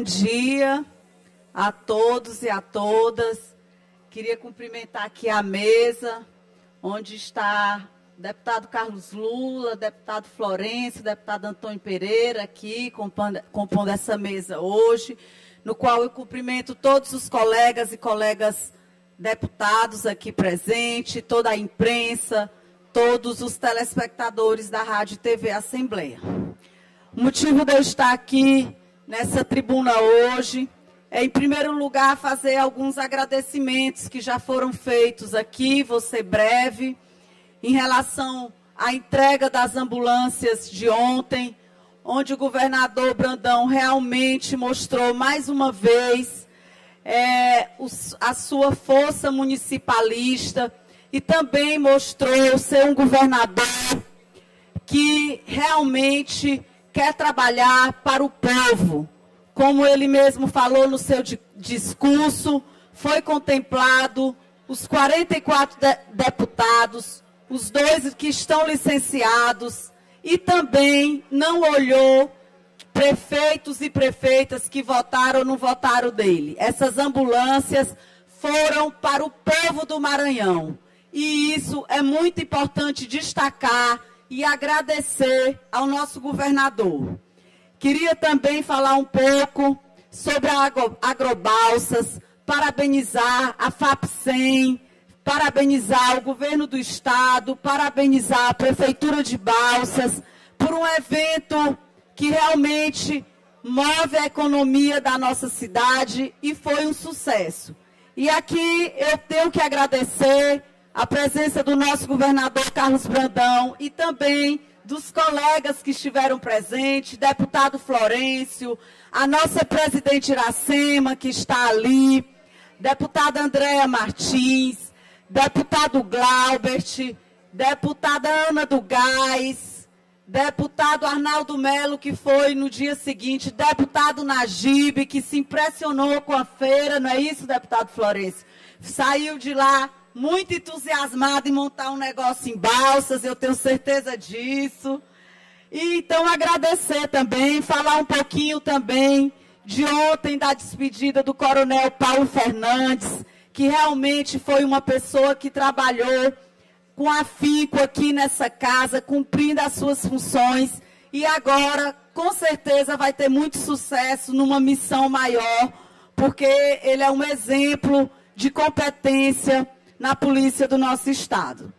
bom dia a todos e a todas. Queria cumprimentar aqui a mesa, onde está deputado Carlos Lula, deputado Florencio, deputado Antônio Pereira, aqui compondo, compondo essa mesa hoje, no qual eu cumprimento todos os colegas e colegas deputados aqui presentes, toda a imprensa, todos os telespectadores da Rádio e TV Assembleia. O motivo de eu estar aqui nessa tribuna hoje. É, em primeiro lugar, fazer alguns agradecimentos que já foram feitos aqui, ser breve, em relação à entrega das ambulâncias de ontem, onde o governador Brandão realmente mostrou mais uma vez é, os, a sua força municipalista e também mostrou ser um governador que realmente quer trabalhar para o povo. Como ele mesmo falou no seu discurso, foi contemplado os 44 de deputados, os dois que estão licenciados, e também não olhou prefeitos e prefeitas que votaram ou não votaram dele. Essas ambulâncias foram para o povo do Maranhão. E isso é muito importante destacar e agradecer ao nosso governador. Queria também falar um pouco sobre a Agrobalsas, parabenizar a FAPSEM, parabenizar o governo do estado, parabenizar a prefeitura de Balsas por um evento que realmente move a economia da nossa cidade e foi um sucesso. E aqui eu tenho que agradecer a presença do nosso governador Carlos Brandão e também dos colegas que estiveram presentes, deputado Florencio, a nossa presidente Iracema, que está ali, deputada Andréa Martins, deputado Glaubert, deputada Ana do Gás, deputado Arnaldo Melo, que foi no dia seguinte, deputado Najib, que se impressionou com a feira, não é isso, deputado Florencio? Saiu de lá muito entusiasmado em montar um negócio em Balsas, eu tenho certeza disso. E então agradecer também, falar um pouquinho também de ontem da despedida do Coronel Paulo Fernandes, que realmente foi uma pessoa que trabalhou com afinco aqui nessa casa, cumprindo as suas funções e agora, com certeza, vai ter muito sucesso numa missão maior, porque ele é um exemplo de competência na polícia do nosso estado.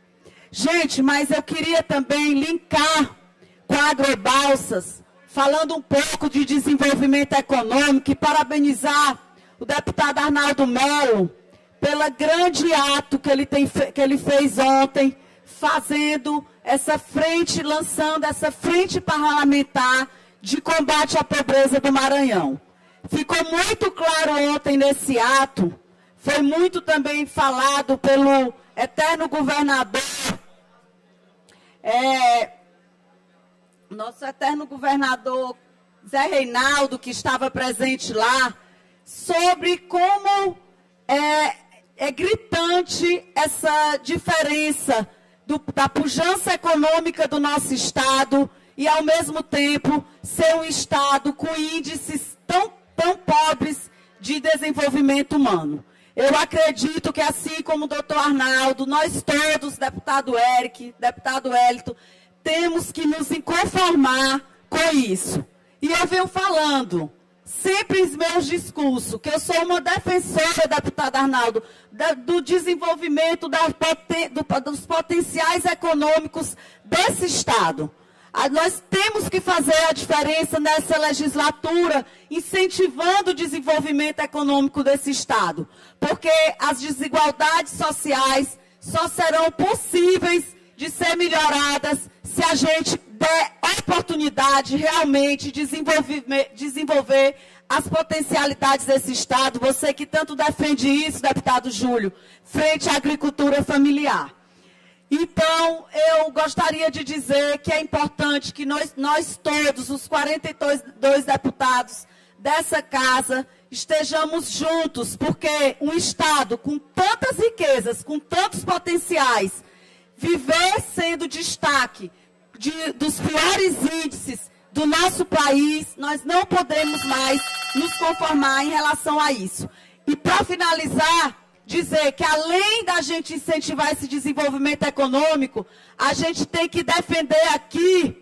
Gente, mas eu queria também linkar com a Agrobalsas, falando um pouco de desenvolvimento econômico e parabenizar o deputado Arnaldo Melo pelo grande ato que ele, tem, que ele fez ontem, fazendo essa frente, lançando essa frente parlamentar de combate à pobreza do Maranhão. Ficou muito claro ontem nesse ato foi muito também falado pelo eterno governador, é, nosso eterno governador Zé Reinaldo, que estava presente lá, sobre como é, é gritante essa diferença do, da pujança econômica do nosso Estado e, ao mesmo tempo, ser um Estado com índices tão, tão pobres de desenvolvimento humano. Eu acredito que, assim como o doutor Arnaldo, nós todos, deputado Eric, deputado Hélito, temos que nos conformar com isso. E eu venho falando, sempre em meus discursos, que eu sou uma defensora, deputado Arnaldo, da, do desenvolvimento da, do, dos potenciais econômicos desse Estado. Ah, nós temos que fazer a diferença nessa legislatura, incentivando o desenvolvimento econômico desse Estado. Porque as desigualdades sociais só serão possíveis de ser melhoradas se a gente der oportunidade realmente de desenvolver, desenvolver as potencialidades desse Estado. Você que tanto defende isso, deputado Júlio, frente à agricultura familiar. Então, eu gostaria de dizer que é importante que nós, nós todos, os 42 deputados dessa casa, estejamos juntos, porque um Estado com tantas riquezas, com tantos potenciais, viver sendo destaque de, dos piores índices do nosso país, nós não podemos mais nos conformar em relação a isso. E para finalizar, dizer que além da gente incentivar esse desenvolvimento econômico, a gente tem que defender aqui,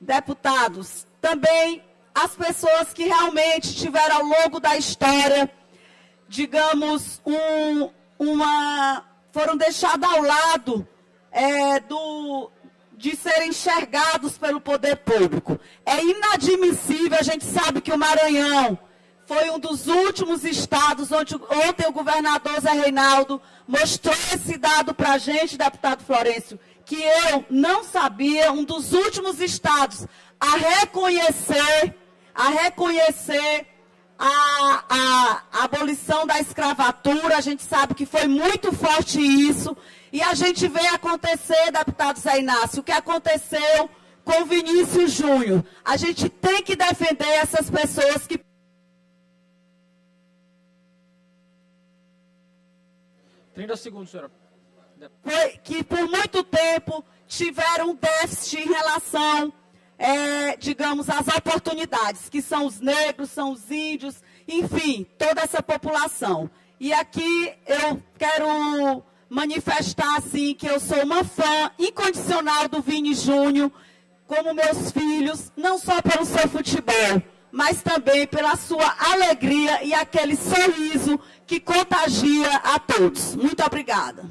deputados, também as pessoas que realmente tiveram ao longo da história, digamos, um, uma, foram deixadas ao lado é, do, de serem enxergados pelo poder público. É inadmissível, a gente sabe que o Maranhão foi um dos últimos estados onde ontem o governador Zé Reinaldo mostrou esse dado para a gente, deputado Florencio, que eu não sabia, um dos últimos estados a reconhecer, a reconhecer a, a, a abolição da escravatura. A gente sabe que foi muito forte isso. E a gente vê acontecer, deputado Zé Inácio, o que aconteceu com Vinícius Júnior. A gente tem que defender essas pessoas que 30 segundos, senhora. Foi, que por muito tempo tiveram déficit em relação, é, digamos, às oportunidades, que são os negros, são os índios, enfim, toda essa população. E aqui eu quero manifestar, assim, que eu sou uma fã incondicional do Vini Júnior, como meus filhos, não só pelo seu futebol, mas também pela sua alegria e aquele sorriso que contagia a todos. Muito obrigada.